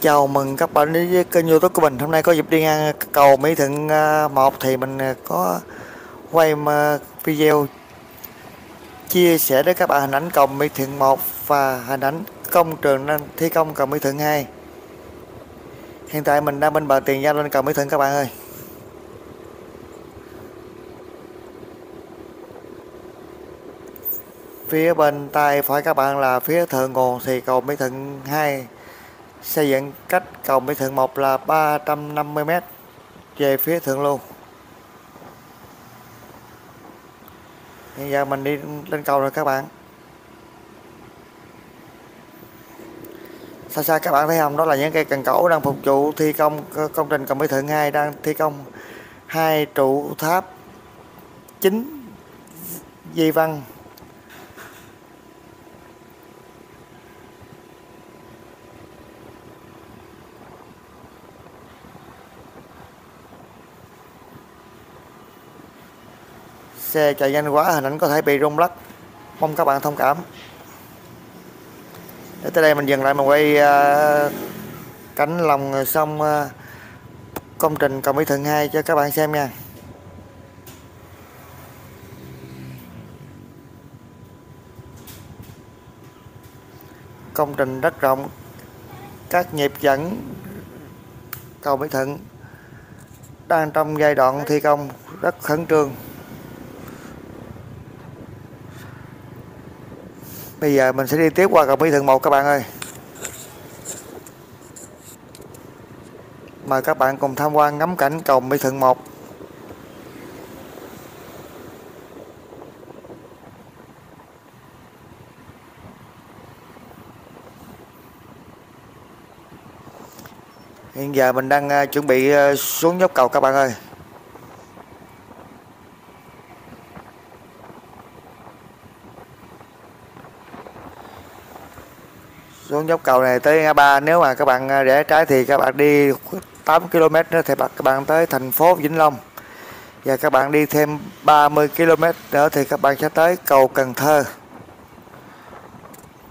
Chào mừng các bạn đến với kênh youtube của mình. Hôm nay có dịp đi ngang cầu Mỹ Thuận à, 1 Thì mình à, có quay à, video Chia sẻ đến các bạn hình ảnh cầu Mỹ Thuận 1 Và hình ảnh công trường đang thi công cầu Mỹ Thuận 2 Hiện tại mình đang bên bờ tiền giao lên cầu Mỹ Thuận các bạn ơi. Phía bên tay phải các bạn là phía thượng nguồn thì cầu Mỹ Thuận 2 xây dựng cách cầu Mỹ Thuận 1 là 350m về phía thượng lưu. Hiện giờ mình đi lên cầu rồi các bạn. Xa xa các bạn thấy không? Đó là những cây cần cẩu đang phục vụ thi công công trình cầu Mỹ Thuận 2 đang thi công hai trụ tháp chính di văn. Xe chạy nhanh quá hình ảnh có thể bị rung lắc. Mong các bạn thông cảm. Để tới đây mình dừng lại mình quay à, uh, cảnh lòng xong uh, à, công trình cầu Mỹ Thuận 2 cho các bạn xem nha. Công trình rất rộng. Các nhịp dẫn cầu Mỹ Thuận đang trong giai đoạn thi công rất khẩn trương. Bây giờ mình sẽ đi tiếp qua cầu Mỹ Thuận 1 các bạn ơi. Mời các bạn cùng tham quan ngắm cảnh cầu Mỹ Thuận 1 Hiện giờ mình đang à, chuẩn bị à, xuống dốc cầu các bạn ơi. Xuống dốc cầu này tới ngã ba. Nếu mà các bạn à, rẽ trái thì các bạn đi 8 km nữa thì các bạn tới thành phố Vĩnh Long. Và các bạn đi thêm 30 km nữa thì các bạn sẽ tới cầu Cần Thơ.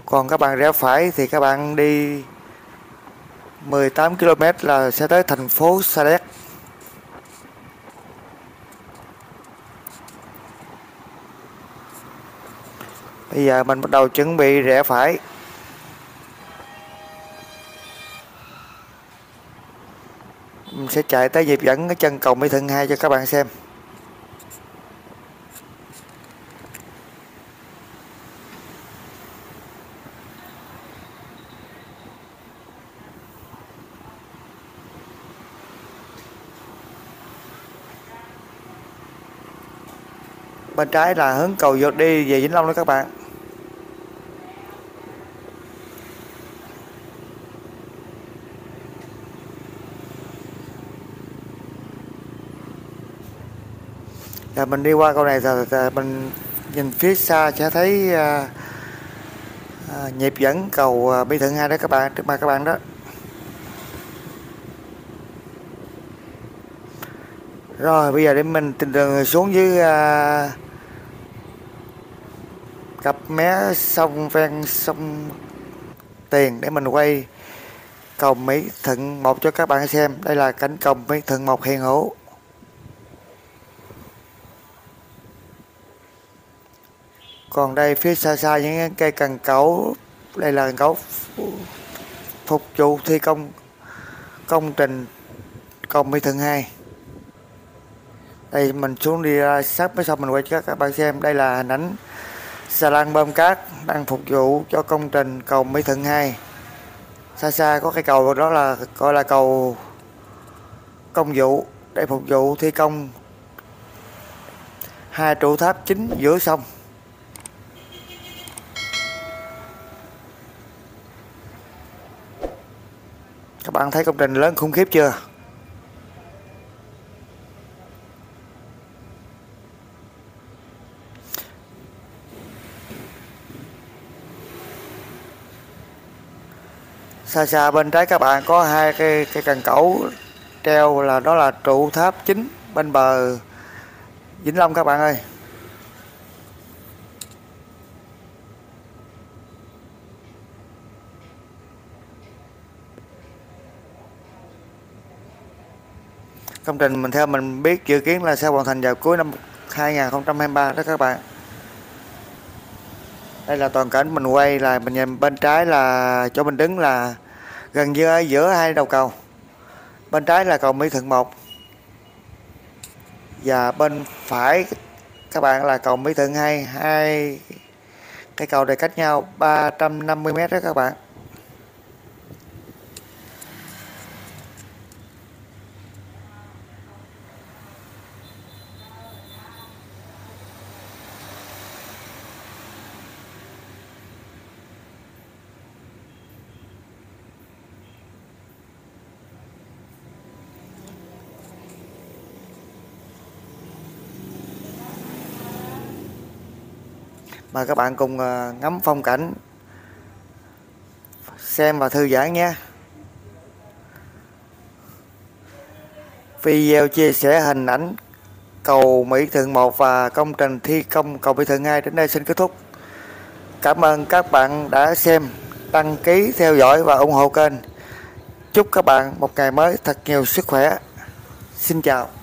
Còn các bạn rẽ phải thì các bạn đi 18 km là sẽ tới thành phố Sa Đéc. Bây giờ mình bắt đầu chuẩn bị rẽ phải. Mình sẽ chạy tới nhịp dẫn cái chân cầu Mỹ Thuận 2 cho các bạn xem. Bên trái là hướng cầu vượt đi về Vĩnh Long đó các bạn. Là mình đi qua câu này rồi mình nhìn phía xa sẽ thấy à, à, nhịp dẫn cầu à, Mỹ Thuận 2 đó các bạn trước mặt các bạn đó. Rồi bây giờ để mình tình đường xuống dưới à, cặp mé sông ven sông tiền để mình quay cầu Mỹ Thuận một cho các bạn xem. Đây là cảnh cầu Mỹ Thuận một hiện hữu. Còn đây phía xa xa những cây cần cẩu đây là cẩu phục vụ thi công công trình cầu Mỹ Thuận 2 đây, mình xuống đi ra sát mới xong mình quay cho các bạn xem. Đây là hình ảnh xà lan bơm cát đang phục vụ cho công trình cầu Mỹ Thuận 2 xa xa có cái cầu đó là, gọi là cầu công vụ để phục vụ thi công hai trụ tháp chính giữa sông. Bạn thấy công trình lớn khủng khiếp chưa? Xa xa bên trái các bạn có hai cái cái cần cẩu treo là đó là trụ tháp chính bên bờ Vĩnh Long các bạn ơi. Công trình mình theo mình biết dự kiến là sẽ hoàn thành vào cuối năm 2023 đó các bạn. Đây là toàn cảnh mình quay là mình nhìn bên trái là chỗ mình đứng là gần giữa giữa hai đầu cầu. Bên trái là cầu Mỹ Thuận 1 và bên phải các bạn là cầu Mỹ Thuận 2 hai cái cầu này cách nhau 350 m đó các bạn. Mời các bạn cùng ờ, ngắm phong cảnh. Xem và thư giãn nhé. Video chia sẻ hình ảnh cầu Mỹ Thuận 1 và công trình thi công cầu Mỹ Thuận 2 đến đây xin kết thúc. Cảm ơn các bạn đã xem. Đăng ký, theo dõi và ủng hộ kênh. Chúc các bạn một ngày mới thật nhiều sức khỏe. Xin chào.